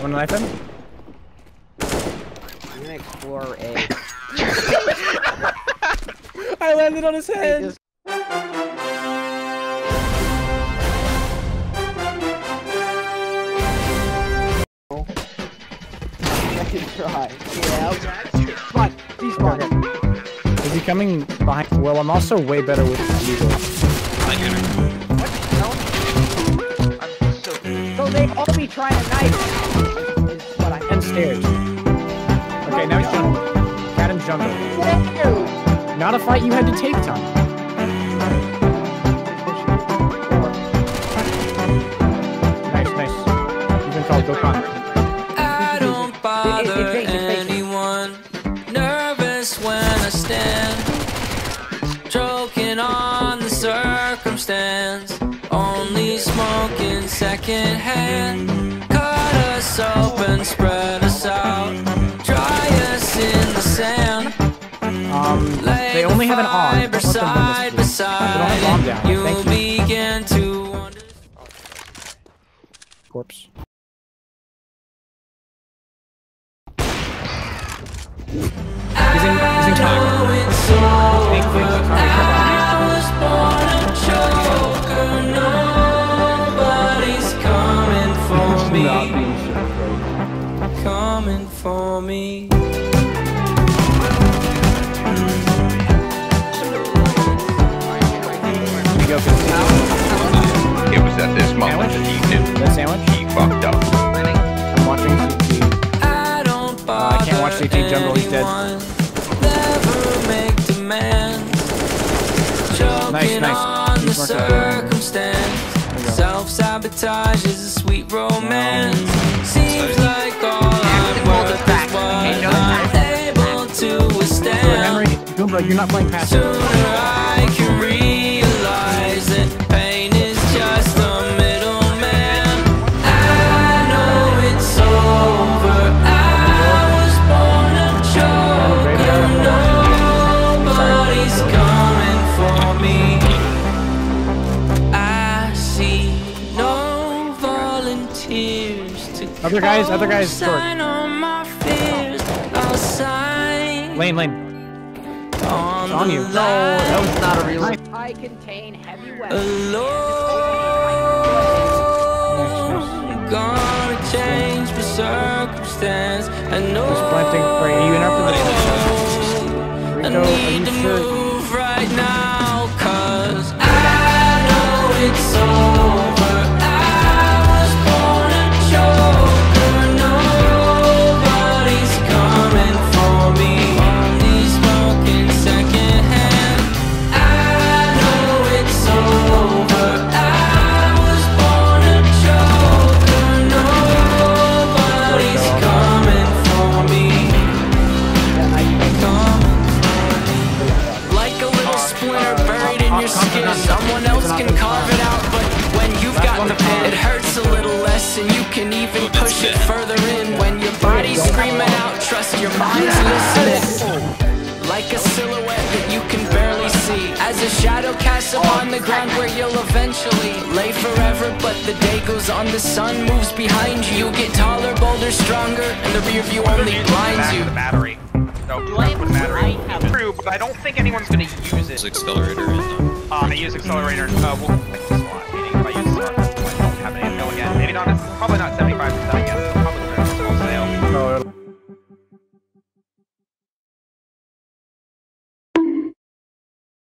Wanna knife him? I'm gonna explore A. I landed on his head. Second try. Yeah. Come on, despawn. Is he coming behind? Well, I'm also way better with Eagle. What? No. I'm so... So they all be trying to knife. Stairs. Okay, now he's jungle. Cat and jungle. Not a fight you had to take time. Nice, nice. You've been called Gokon. I don't bother It- it- it- it- it- anyone. Nervous when I stand, choking on the circumstance. Only smoking secondhand. Open, spread us out. Dry us in the sand. Um, they only have an on. Fiber Don't let them win side this, please. They don't bomb down. You Thank you. begin to wonder. Corpse. He's in, he's in know it's Make things Coming for me. Here we go, 15. It was at this moment that he knew That sandwich? he fucked up. I'm watching CT. I don't Uh, I can't watch CT Jungle, he's dead. Never make demands. Nice, nice. on the He's working on it. circumstance. Self-sabotage is a sweet romance. Seems Goomba, you're not playing passive. Sooner I can realize that pain is just a middleman. I know it's over. I was born a joker. Nobody's coming for me. I see no volunteers to Other guys, other guys, short. sign on my fears. I'll sign Lane, lane. On, on the you. line. That was not a real. I contain heavy weapons. Alone, gonna change my circumstance. I know Just planting. Wait, are you in our position? I need to move right now, Someone else can carve it out, but when you've got the pin, it hurts a little less, and you can even push it further in. When your body's screaming out, trust your mind's listening. Like a silhouette that you can barely see. As a shadow casts upon the ground where you'll eventually lay forever. But the day goes on, the sun moves behind you. You get taller, bolder, stronger, and the rear view only blinds you. The battery. No, blame the battery. True, but I don't think anyone's gonna use it. accelerator in them. Um, I use accelerator. Uh, well, slot. Meaning if I use slot, I don't have any go again. Maybe not. Probably not 75 percent.